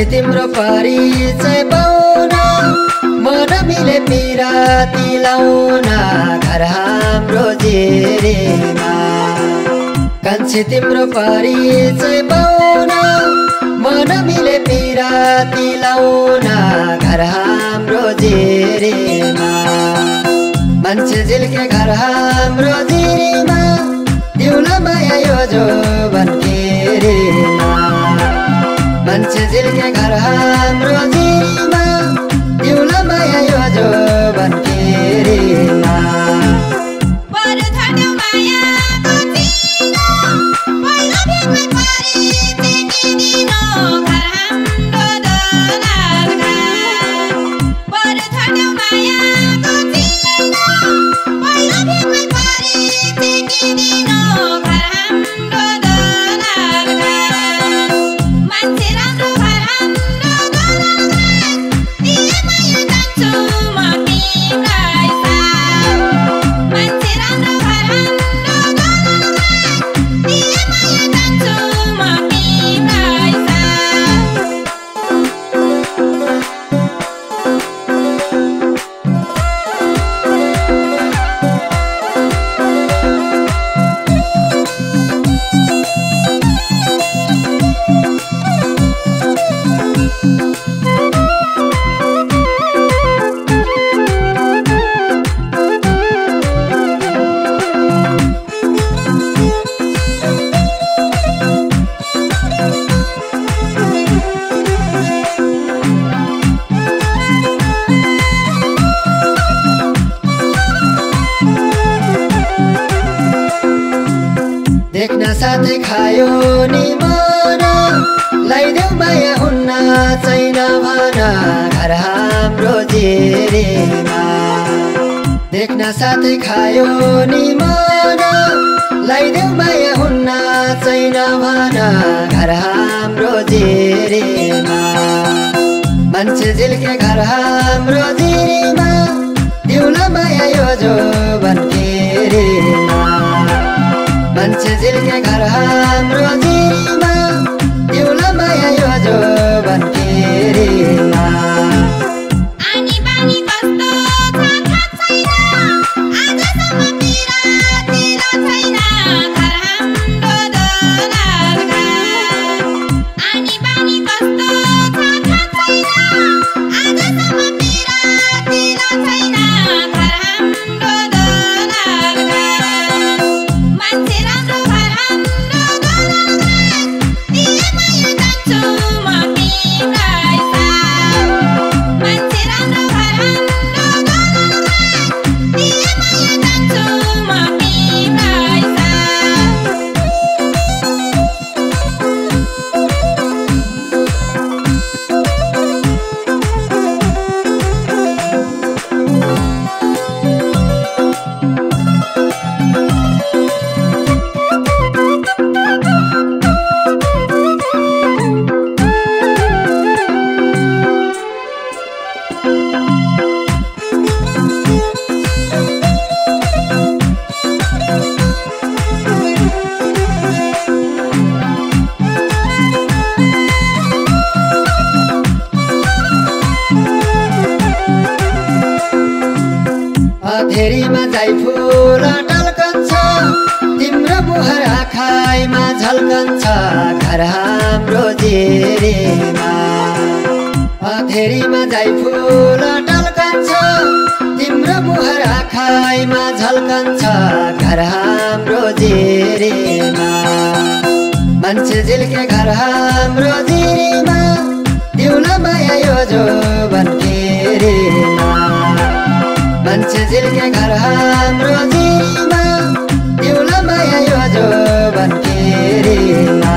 मान्छे तिम्रो परिचय पाउन। मन मिले पिराती लाउन। घर हाम्रो जेरेमा। कान्छे तिम्रो परिचय पाउन। मन मिले पिराती लाउन। घर हाम्रो मान्छे झिल्के घर हाम्रो जिरीमा। दिउला माया यो जो मान्छे झिल्के घर हाम्रो साथै खायो नि लगाइदेऊ माया हुन्न छैन भन। घर हाम्रो जेरेमा। देख्न साथै खायो नि मन। लगाइदेऊ माया हुन्न छैन भन। घर हाम्रो जेरेमा। मान्छे झिल्के घर हाम्रो जिरीमा। दिउला माया यो जो भन्केरेमा मान्छे झिल्के घर हाम्रो जिरीमा दिउला माया यो जो फेरिमा जाइ फुल टल्कन्छ तिम्रो मुहार आँखाइमा झल्कन्छ। घर हाम्रो जेरेमा। फेरिमा जाइ फुल टल्कन्छ तिम्रो मुहार आँखाइमा झल्कन्छ। घर हाम्रो जेरेमा। मान्छे झिल्के घर हाम्रो जिरीमा। दिउला माया यो जो झिल्के घर हाम्रो जिरीमा दिउला माया यो जो भन्केरेमा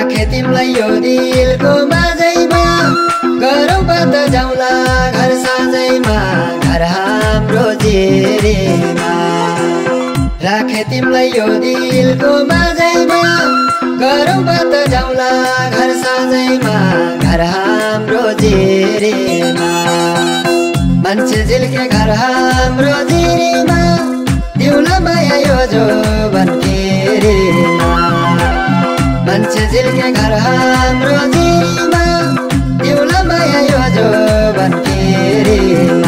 तिमीलाई यो दिलको माझैमा गरौँ बात जाउँला घर साँझैमा घर हाम्रो जेरेमा। राखे तिमीलाई यो दिलको माझैमा गरौँ बात जाउँला घर साँझैमा घर हाम्रो जेरेमा। मान्छे झिल्के घर हाम्रो जिरीमा दिउला माया यो जो मान्छे झिल्के घर हाम्रो झिलमा एउला माया यो जो भन्केरी